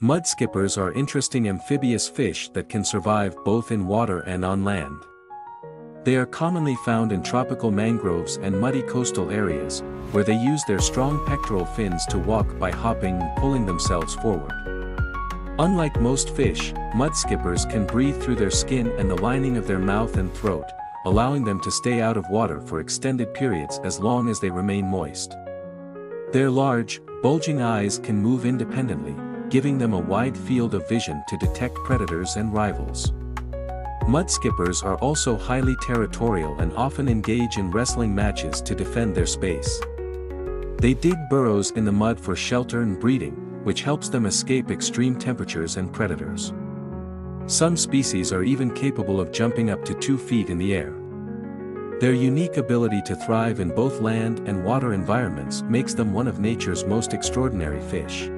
Mud skippers are interesting amphibious fish that can survive both in water and on land. They are commonly found in tropical mangroves and muddy coastal areas, where they use their strong pectoral fins to walk by hopping and pulling themselves forward. Unlike most fish, mudskippers can breathe through their skin and the lining of their mouth and throat, allowing them to stay out of water for extended periods as long as they remain moist. Their large, bulging eyes can move independently, giving them a wide field of vision to detect predators and rivals. Mud skippers are also highly territorial and often engage in wrestling matches to defend their space. They dig burrows in the mud for shelter and breeding, which helps them escape extreme temperatures and predators. Some species are even capable of jumping up to 2 feet in the air. Their unique ability to thrive in both land and water environments makes them one of nature's most extraordinary fish.